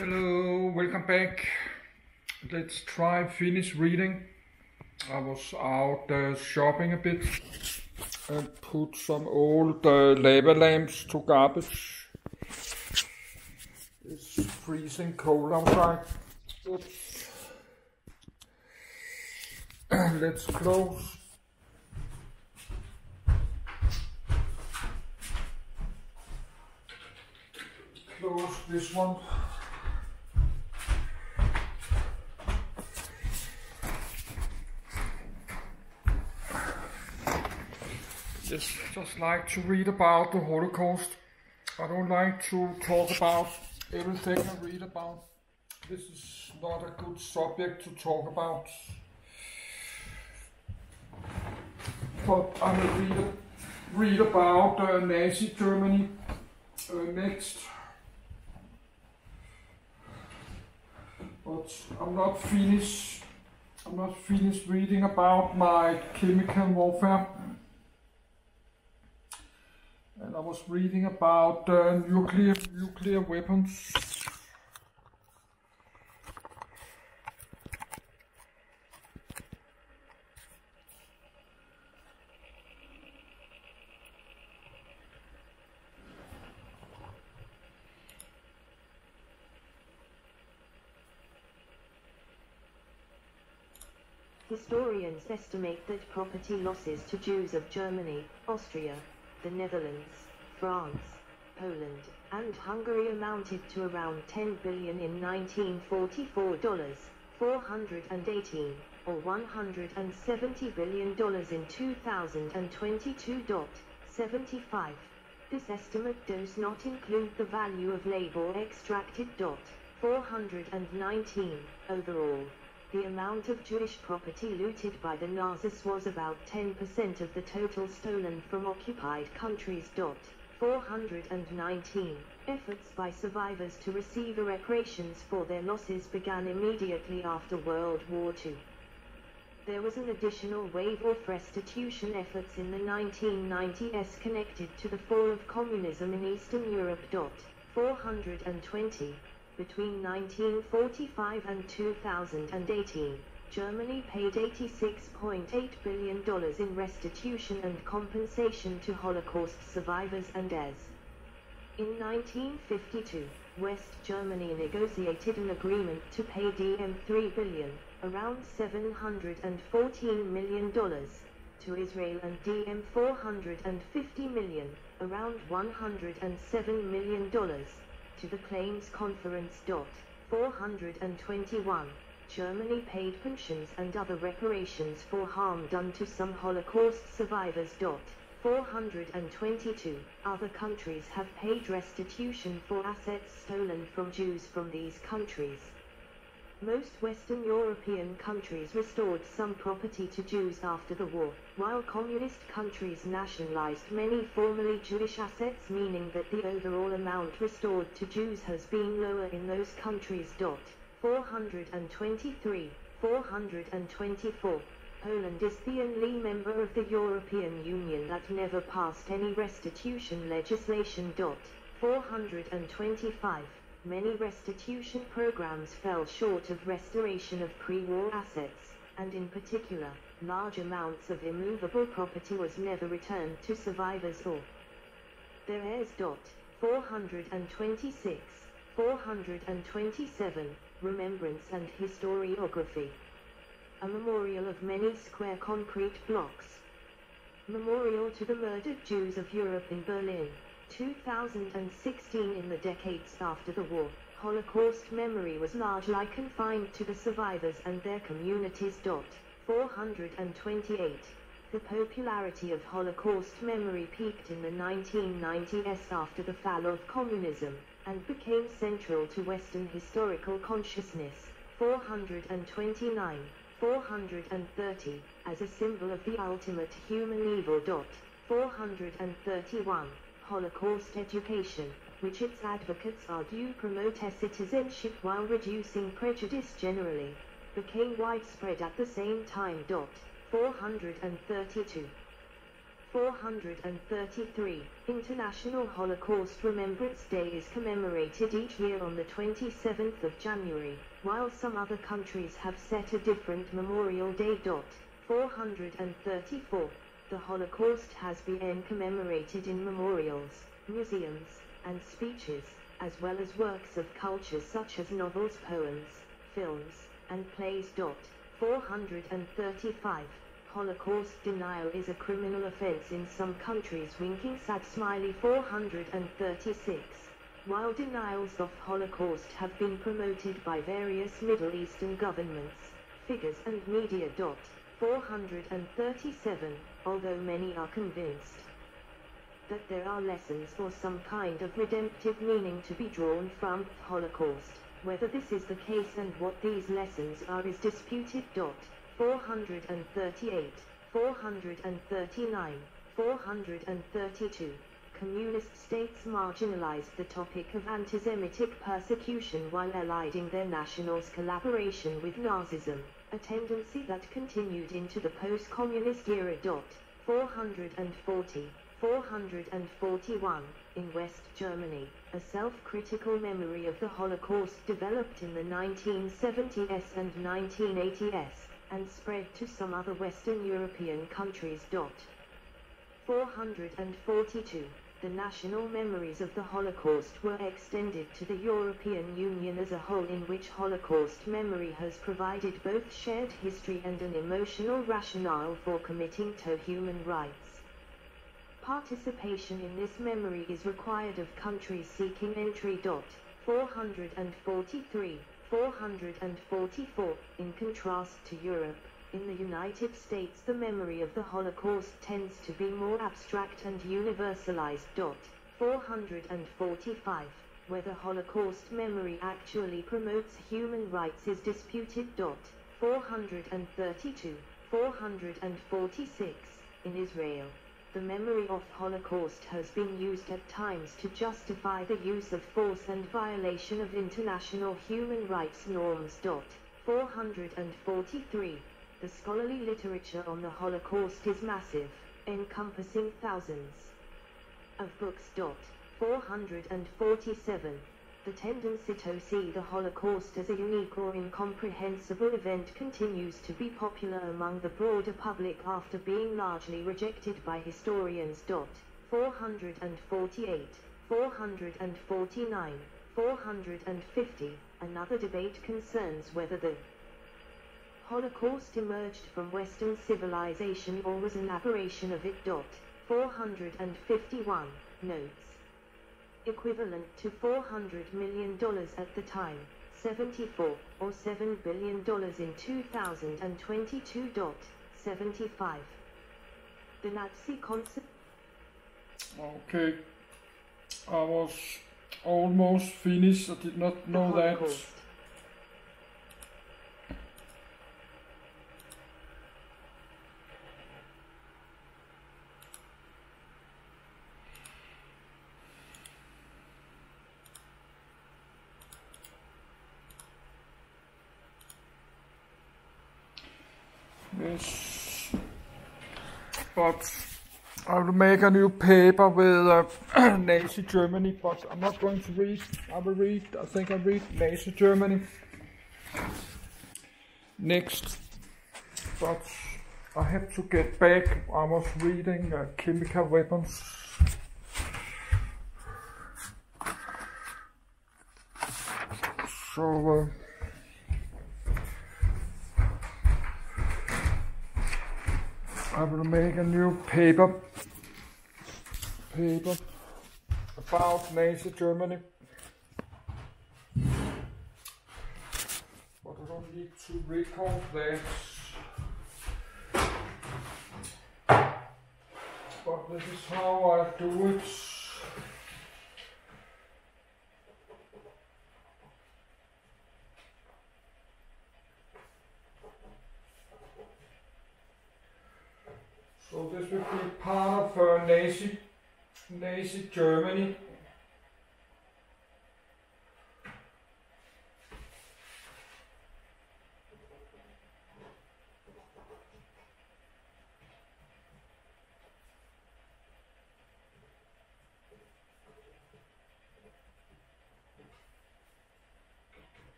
Hello, welcome back. Let's try finish reading. I was out uh, shopping a bit and put some old uh, lava lamps to garbage. It's freezing cold outside. Let's close. Close this one. Just, just like to read about the Holocaust. I don't like to talk about everything I read about. This is not a good subject to talk about. But I will read, read about uh, Nazi Germany uh, next. But I'm not finished. I'm not finished reading about my chemical warfare and I was reading about uh, nuclear nuclear weapons. Historians estimate that property losses to Jews of Germany, Austria, the Netherlands, France, Poland, and Hungary amounted to around 10 billion in 1944 dollars, 418, or 170 billion dollars in 2022. 75. This estimate does not include the value of labor extracted. 419 overall. The amount of Jewish property looted by the Nazis was about 10% of the total stolen from occupied countries. 419 Efforts by survivors to receive reparations for their losses began immediately after World War II. There was an additional wave of restitution efforts in the 1990s connected to the fall of communism in Eastern Europe. 420 between 1945 and 2018, Germany paid $86.8 billion in restitution and compensation to Holocaust survivors and as. In 1952, West Germany negotiated an agreement to pay DM3 billion, around $714 million, to Israel and DM 450 million, around $107 million, to the Claims Conference. 421. Germany paid pensions and other reparations for harm done to some Holocaust survivors. 422. Other countries have paid restitution for assets stolen from Jews from these countries. Most Western European countries restored some property to Jews after the war, while communist countries nationalized many formerly Jewish assets meaning that the overall amount restored to Jews has been lower in those countries. 423, 424. Poland is the only member of the European Union that never passed any restitution legislation. 425 many restitution programs fell short of restoration of pre-war assets, and in particular, large amounts of immovable property was never returned to survivors or their heirs. 426, 427, Remembrance and Historiography. A memorial of many square concrete blocks. Memorial to the murdered Jews of Europe in Berlin. 2016 In the decades after the war, Holocaust memory was largely confined to the survivors and their communities. 428. The popularity of Holocaust memory peaked in the 1990s after the fall of communism, and became central to Western historical consciousness. 429. 430, as a symbol of the ultimate human evil. 431. Holocaust education, which its advocates argue promote citizenship while reducing prejudice generally, became widespread at the same time. 432. 433. International Holocaust Remembrance Day is commemorated each year on the 27th of January, while some other countries have set a different Memorial Day. 434. The Holocaust has been commemorated in memorials, museums, and speeches, as well as works of culture such as novels, poems, films, and plays. 435. Holocaust denial is a criminal offense in some countries. Winking sad smiley 436. While denials of Holocaust have been promoted by various Middle Eastern governments, figures and media. 437. Although many are convinced that there are lessons or some kind of redemptive meaning to be drawn from Holocaust, whether this is the case and what these lessons are is disputed. 438, 439, 432. Communist states marginalized the topic of anti-Semitic persecution while eliding their nationals' collaboration with Nazism, a tendency that continued into the post-communist era. 440, 441, in West Germany, a self-critical memory of the Holocaust developed in the 1970s and 1980s and spread to some other Western European countries. 442. The national memories of the Holocaust were extended to the European Union as a whole in which Holocaust memory has provided both shared history and an emotional rationale for committing to human rights. Participation in this memory is required of countries seeking entry. 443. 444. In contrast to Europe, in the United States the memory of the Holocaust tends to be more abstract and universalized. 445. Whether Holocaust memory actually promotes human rights is disputed. 432. 446. In Israel, the memory of Holocaust has been used at times to justify the use of force and violation of international human rights norms. 443. The scholarly literature on the Holocaust is massive, encompassing thousands of books. 447 the tendency to see the Holocaust as a unique or incomprehensible event continues to be popular among the broader public after being largely rejected by historians. 448, 449, 450. Another debate concerns whether the Holocaust emerged from Western civilization or was an aberration of it. 451 notes equivalent to $400 million at the time, 74 or $7 billion in 2022. 75. The Nazi concept. Okay, I was almost finished. I did not know that. Yes. But I will make a new paper with uh, Nazi Germany, but I'm not going to read. I will read, I think I'll read Nazi Germany next. But I have to get back. I was reading uh, chemical weapons. So, uh, I will make a new paper paper about Nazi Germany. But I don't need to record that. But this is how I do it. So this will be part of uh, Nazi, Nazi Germany.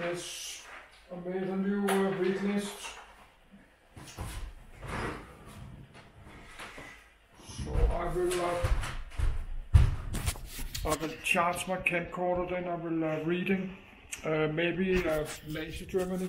Yes, I made a new uh, read list. So I will, uh, I will charge my camcorder, then I will uh, reading, uh, maybe uh, Germany.